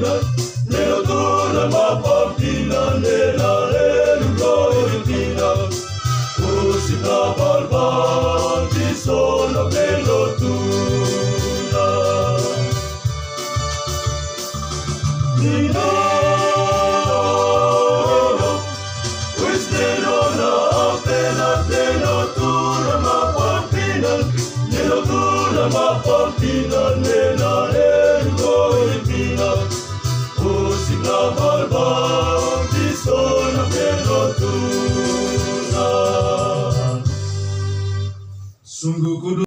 papina ne lo tu non ma papina ne la le lo intina Usi la barba di sono bello tu Nino queste non te lo turna ma portina ne lo turna ma portina nella ergo Lord, Lord.